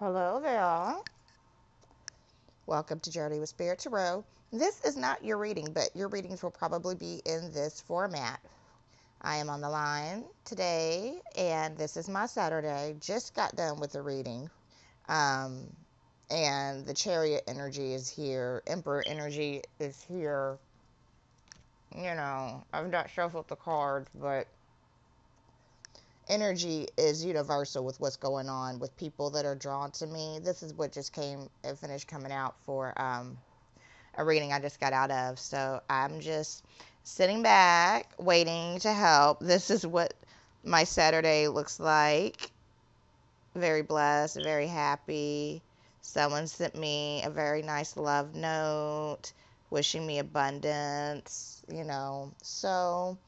Hello there. Welcome to Journey with Spirit Tarot. This is not your reading, but your readings will probably be in this format. I am on the line today, and this is my Saturday. Just got done with the reading. Um, and the chariot energy is here, Emperor energy is here. You know, I've not shuffled the cards, but energy is universal with what's going on with people that are drawn to me. This is what just came and finished coming out for um, a reading I just got out of. So I'm just sitting back, waiting to help. This is what my Saturday looks like. Very blessed, very happy. Someone sent me a very nice love note, wishing me abundance, you know. So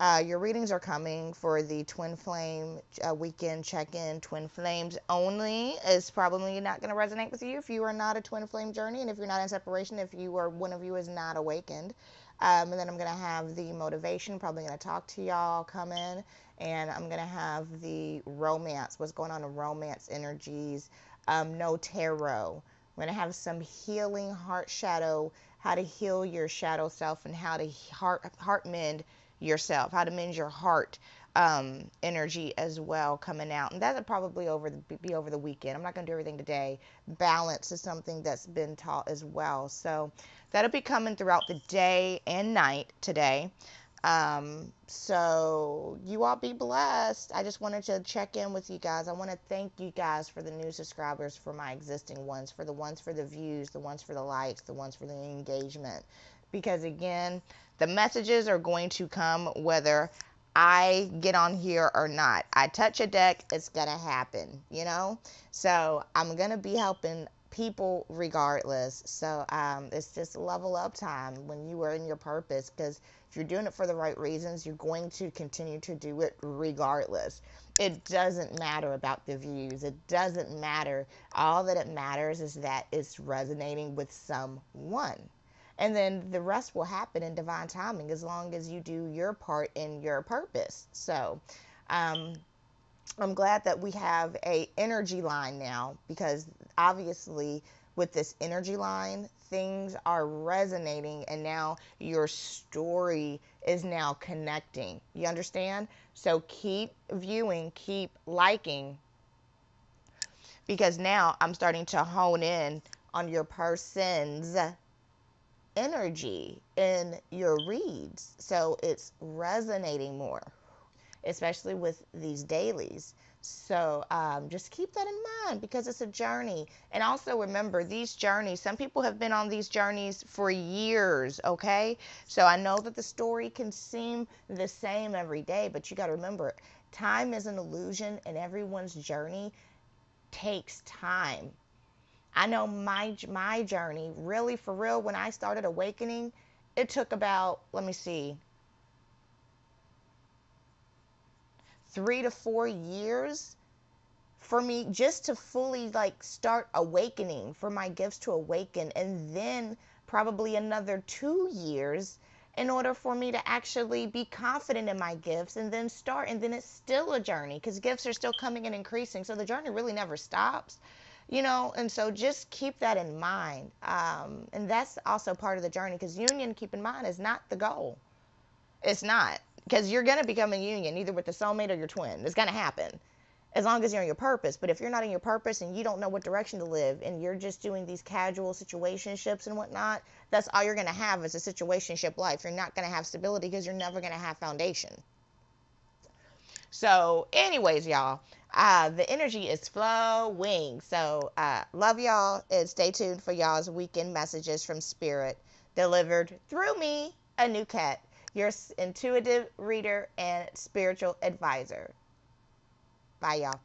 uh, your readings are coming for the Twin Flame uh, weekend check in. Twin Flames only is probably not going to resonate with you if you are not a Twin Flame journey and if you're not in separation, if you are one of you is not awakened. Um, and then I'm going to have the motivation, probably going to talk to y'all, come in, and I'm going to have the romance, what's going on in romance energies, um, no tarot. I'm going to have some healing heart shadow, how to heal your shadow self and how to heart, heart mend yourself, how to mend your heart um, energy as well coming out. And that'll probably over the, be over the weekend. I'm not going to do everything today. Balance is something that's been taught as well. So that'll be coming throughout the day and night today. Um, so you all be blessed. I just wanted to check in with you guys. I want to thank you guys for the new subscribers, for my existing ones, for the ones for the views, the ones for the likes, the ones for the engagement. Because again, the messages are going to come whether I get on here or not. I touch a deck, it's going to happen, you know? So I'm going to be helping people regardless. So um, it's just level up time when you are in your purpose because if you're doing it for the right reasons, you're going to continue to do it regardless. It doesn't matter about the views. It doesn't matter. All that it matters is that it's resonating with someone and then the rest will happen in divine timing as long as you do your part in your purpose. So um, i'm glad that we have a energy line now because obviously with this energy line things are resonating and now your story is now connecting. You understand? So keep viewing keep liking because now i'm starting to hone in on your person's energy in your reads. So it's resonating more, especially with these dailies. So um, just keep that in mind because it's a journey. And also remember, these journeys, some people have been on these journeys for years, okay? So I know that the story can seem the same every day, but you got to remember, time is an illusion and everyone's journey takes time. I know my my journey, really for real, when I started awakening, it took about, let me see, three to four years for me just to fully like start awakening, for my gifts to awaken, and then probably another two years in order for me to actually be confident in my gifts and then start and then it's still a journey because gifts are still coming and increasing so the journey really never stops you know and so just keep that in mind. Um, and that's also part of the journey because union keep in mind is not the goal. It's not because you're going to become a union either with the soulmate or your twin. It's going to happen as long as you're in your purpose. But if you're not in your purpose and you don't know what direction to live and you're just doing these casual situationships and whatnot that's all you're going to have is a situationship life. You're not going to have stability because you're never going to have foundation. So anyways y'all uh, the energy is flowing. So, uh, love y'all and stay tuned for y'all's weekend messages from Spirit delivered through me, Anuket, your intuitive reader and spiritual advisor. Bye, y'all.